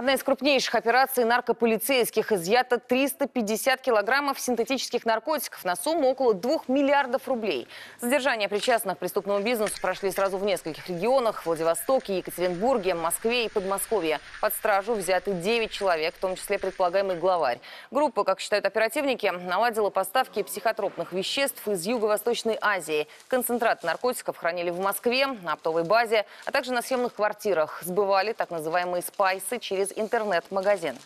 Одна из крупнейших операций наркополицейских. Изъято 350 килограммов синтетических наркотиков на сумму около 2 миллиардов рублей. Задержания причастных к преступному бизнесу прошли сразу в нескольких регионах. Владивостоке, Екатеринбурге, Москве и Подмосковье. Под стражу взяты 9 человек, в том числе предполагаемый главарь. Группа, как считают оперативники, наладила поставки психотропных веществ из Юго-Восточной Азии. Концентрат наркотиков хранили в Москве, на оптовой базе, а также на съемных квартирах. Сбывали так называемые спайсы через интернет-магазин.